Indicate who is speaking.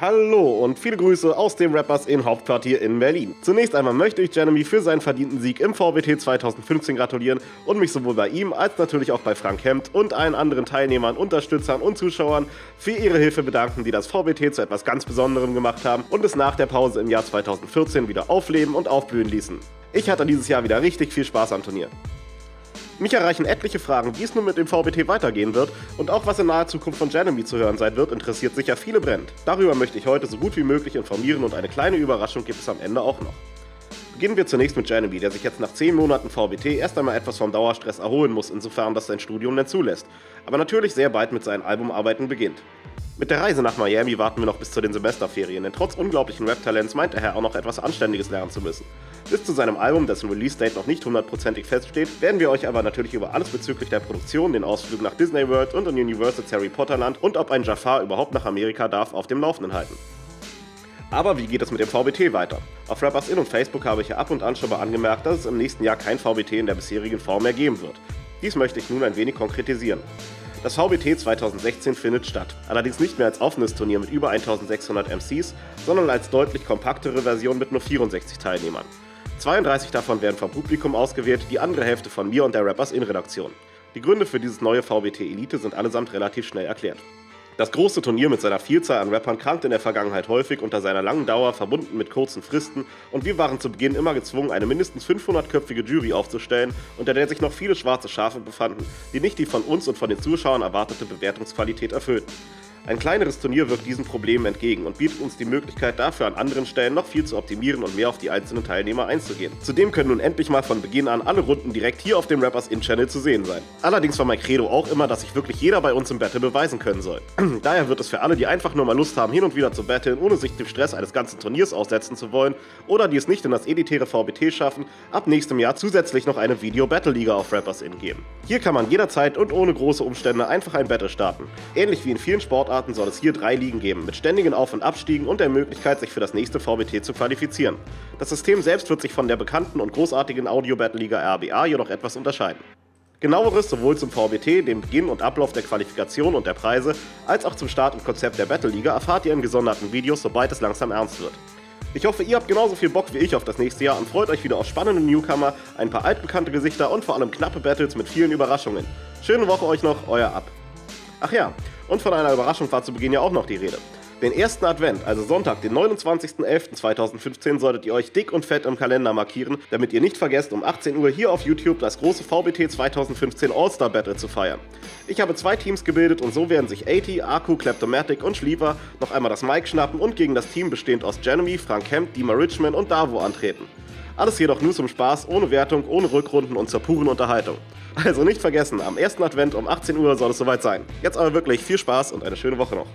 Speaker 1: Hallo und viele Grüße aus dem Rappers in Hauptquartier in Berlin. Zunächst einmal möchte ich Jeremy für seinen verdienten Sieg im VWT 2015 gratulieren und mich sowohl bei ihm als natürlich auch bei Frank Hemd und allen anderen Teilnehmern, Unterstützern und Zuschauern für ihre Hilfe bedanken, die das VWT zu etwas ganz Besonderem gemacht haben und es nach der Pause im Jahr 2014 wieder aufleben und aufblühen ließen. Ich hatte dieses Jahr wieder richtig viel Spaß am Turnier. Mich erreichen etliche Fragen, wie es nun mit dem VBT weitergehen wird und auch was in naher Zukunft von Jeremy zu hören sein wird, interessiert sicher viele brennend. Darüber möchte ich heute so gut wie möglich informieren und eine kleine Überraschung gibt es am Ende auch noch. Beginnen wir zunächst mit Jeremy, der sich jetzt nach 10 Monaten VBT erst einmal etwas vom Dauerstress erholen muss, insofern das sein Studium denn zulässt, aber natürlich sehr bald mit seinen Albumarbeiten beginnt. Mit der Reise nach Miami warten wir noch bis zu den Semesterferien, denn trotz unglaublichen Rap-Talents meint er auch noch etwas Anständiges lernen zu müssen. Bis zu seinem Album, dessen Release-Date noch nicht hundertprozentig feststeht, werden wir euch aber natürlich über alles bezüglich der Produktion, den Ausflug nach Disney World und in Universal's Harry Potter Land und ob ein Jafar überhaupt nach Amerika darf, auf dem Laufenden halten. Aber wie geht es mit dem VBT weiter? Auf Rappers In und Facebook habe ich ja ab und an schon mal angemerkt, dass es im nächsten Jahr kein VBT in der bisherigen Form mehr geben wird. Dies möchte ich nun ein wenig konkretisieren. Das VBT 2016 findet statt, allerdings nicht mehr als offenes Turnier mit über 1600 MCs, sondern als deutlich kompaktere Version mit nur 64 Teilnehmern. 32 davon werden vom Publikum ausgewählt, die andere Hälfte von mir und der Rappers in Redaktion. Die Gründe für dieses neue VBT Elite sind allesamt relativ schnell erklärt. Das große Turnier mit seiner Vielzahl an Rappern krankte in der Vergangenheit häufig unter seiner langen Dauer, verbunden mit kurzen Fristen, und wir waren zu Beginn immer gezwungen, eine mindestens 500-köpfige Jury aufzustellen, unter der sich noch viele schwarze Schafe befanden, die nicht die von uns und von den Zuschauern erwartete Bewertungsqualität erfüllten. Ein kleineres Turnier wirkt diesen Problemen entgegen und bietet uns die Möglichkeit dafür an anderen Stellen noch viel zu optimieren und mehr auf die einzelnen Teilnehmer einzugehen. Zudem können nun endlich mal von Beginn an alle Runden direkt hier auf dem Rappers In-Channel zu sehen sein. Allerdings war mein Credo auch immer, dass sich wirklich jeder bei uns im Battle beweisen können soll. Daher wird es für alle, die einfach nur mal Lust haben, hin und wieder zu battlen, ohne sich dem Stress eines ganzen Turniers aussetzen zu wollen oder die es nicht in das editäre VBT schaffen, ab nächstem Jahr zusätzlich noch eine Video-Battle-Liga auf Rappers In geben. Hier kann man jederzeit und ohne große Umstände einfach ein Battle starten. Ähnlich wie in vielen Sportarten Sportarten soll es hier drei Ligen geben, mit ständigen Auf- und Abstiegen und der Möglichkeit, sich für das nächste VBT zu qualifizieren. Das System selbst wird sich von der bekannten und großartigen Audio-Battle-Liga RBA jedoch etwas unterscheiden. Genaueres sowohl zum VBT, dem Beginn und Ablauf der Qualifikation und der Preise, als auch zum Start und Konzept der Battle-Liga erfahrt ihr in gesonderten Videos, sobald es langsam ernst wird. Ich hoffe, ihr habt genauso viel Bock wie ich auf das nächste Jahr und freut euch wieder auf spannende Newcomer, ein paar altbekannte Gesichter und vor allem knappe Battles mit vielen Überraschungen. Schöne Woche euch noch, euer Ab. Ach ja, und von einer Überraschung war zu Beginn ja auch noch die Rede. Den ersten Advent, also Sonntag, den 29.11.2015, solltet ihr euch dick und fett im Kalender markieren, damit ihr nicht vergesst, um 18 Uhr hier auf YouTube das große VBT 2015 All-Star Battle zu feiern. Ich habe zwei Teams gebildet und so werden sich 80, Aku, Kleptomatic und Schliever noch einmal das Mic schnappen und gegen das Team bestehend aus Jeremy, Frank Kemp, Dima Richmond und Davo antreten. Alles jedoch nur zum Spaß, ohne Wertung, ohne Rückrunden und zur puren Unterhaltung. Also nicht vergessen, am ersten Advent um 18 Uhr soll es soweit sein. Jetzt aber wirklich viel Spaß und eine schöne Woche noch.